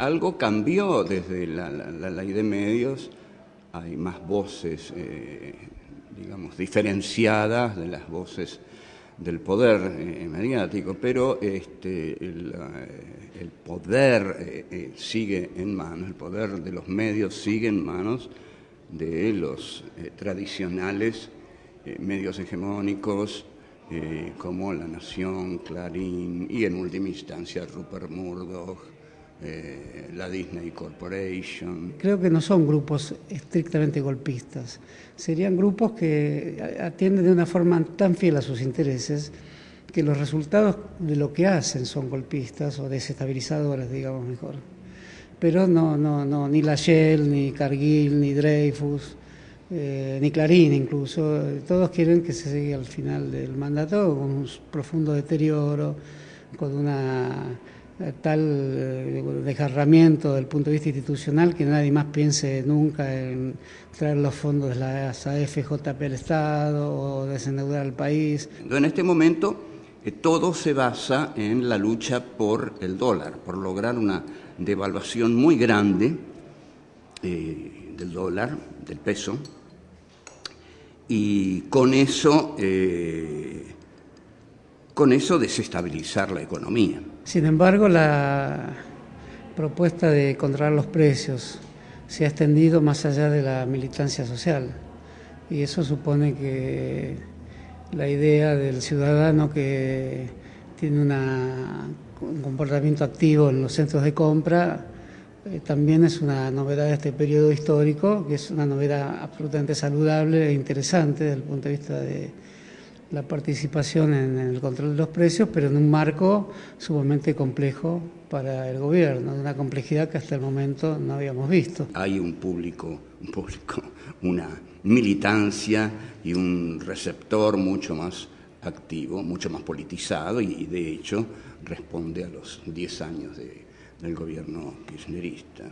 Algo cambió desde la, ley de medios, hay más voces, eh, digamos, diferenciadas de las voces del poder eh, mediático, pero este, el, eh, poder sigue en manos, el poder de los medios sigue en manos de los tradicionales medios hegemónicos, como La Nación, Clarín y en última instancia Rupert Murdoch, eh, la Disney Corporation. Creo que no son grupos estrictamente golpistas, serían grupos que atienden de una forma tan fiel a sus intereses que los resultados de lo que hacen son golpistas o desestabilizadores, digamos mejor. Pero no, no, no, ni La Shell, ni Cargill, ni Dreyfus, eh, ni Clarín incluso, todos quieren que se llegue al final del mandato con un profundo deterioro, con una tal eh, desgarramiento del punto de vista institucional que nadie más piense nunca en traer los fondos de la AFJP al Estado o desendeudar al país. En este momento eh, todo se basa en la lucha por el dólar, por lograr una devaluación muy grande eh, del dólar, del peso, y con eso con eso desestabilizar la economía. Sin embargo, la propuesta de controlar los precios se ha extendido más allá de la militancia social y eso supone que la idea del ciudadano que tiene un comportamiento activo en los centros de compra eh, también es una novedad de este periodo histórico, que es una novedad absolutamente saludable e interesante desde el punto de vista de la participación en el control de los precios, pero en un marco sumamente complejo para el gobierno, de una complejidad que hasta el momento no habíamos visto. Hay un público, un público, una militancia y un receptor mucho más activo, mucho más politizado y de hecho responde a los 10 años del gobierno kirchnerista.